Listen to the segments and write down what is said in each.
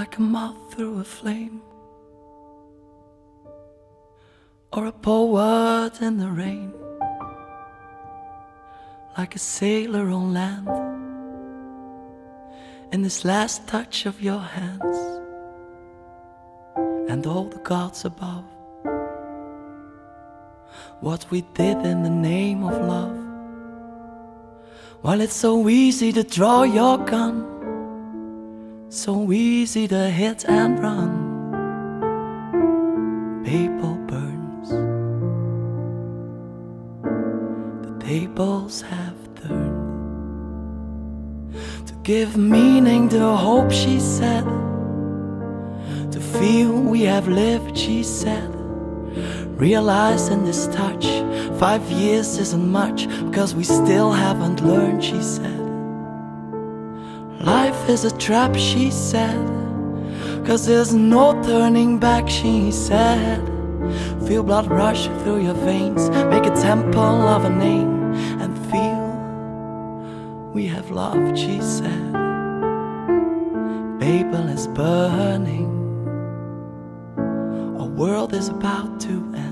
like a moth through a flame, or a poet in the rain, like a sailor on land. In this last touch of your hands, and all the gods above, what we did in the name of love. While it's so easy to draw your gun so easy to hit and run. Babel burns. The tables have turned. To give meaning to hope, she said. To feel we have lived, she said. Realizing this touch, five years isn't much because we still haven't learned, she said. Life is a trap, she said. Cause there's no turning back, she said. Feel blood rush through your veins, make a temple of a name, and feel we have loved, she said. Babel is burning, our world is about to end.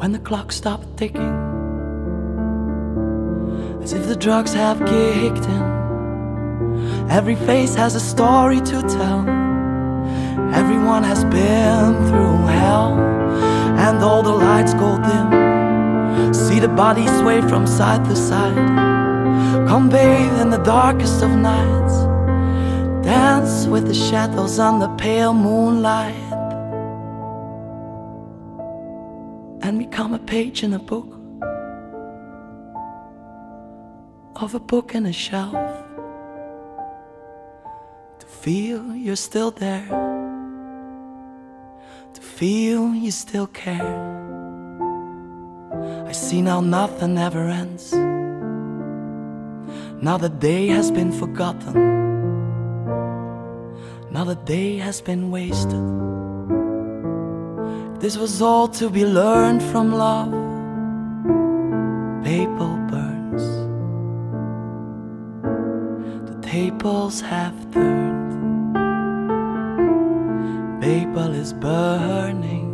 When the clock stopped ticking. As if the drugs have kicked in. Every face has a story to tell. Everyone has been through hell, and all the lights go dim. See the bodies sway from side to side. Come bathe in the darkest of nights. Dance with the shadows on the pale moonlight. And become a page in a book. Of a book in a shelf. To feel you're still there. To feel you still care. I see now nothing ever ends. Now the day has been forgotten. Now the day has been wasted this was all to be learned from love. Babel burns. The tables have turned. Babel is burning.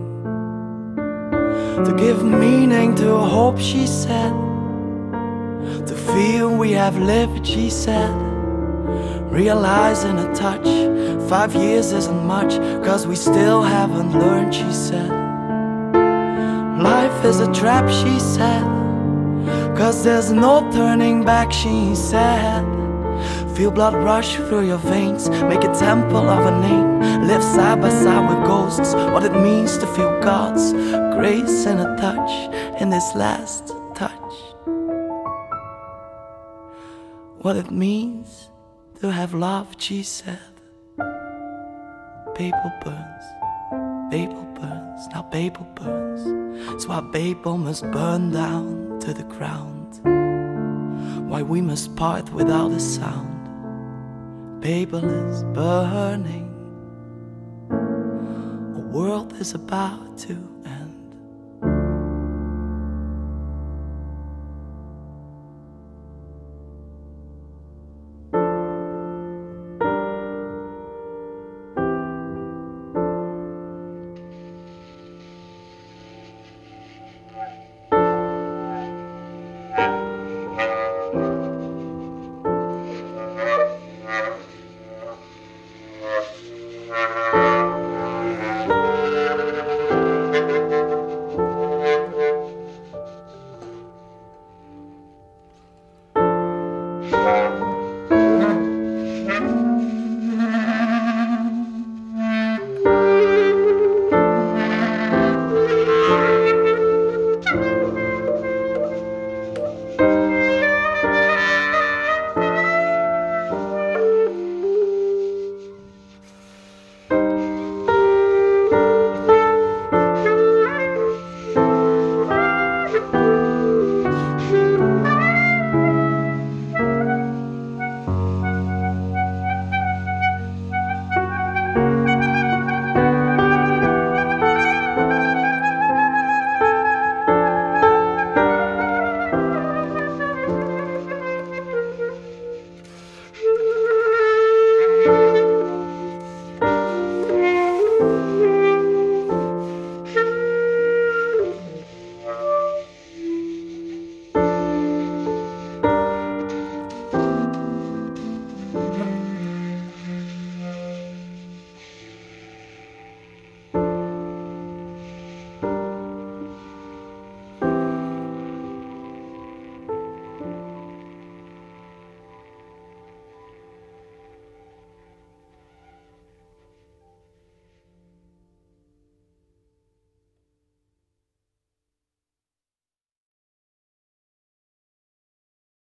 To give meaning to hope, she said. To feel we have lived, she said. Realizing a touch, five years isn't much, cause we still haven't learned, she said. Life is a trap, she said, cause there's no turning back, she said. Feel blood rush through your veins, make a temple of a name, live side by side with ghosts, what it means to feel God's grace in a touch, in this last touch. What it means to have loved, she said. Babel burns, Babel burns, now Babel burns. So our Babel must burn down to the ground. Why we must part without a sound. Babel is burning, a world is about to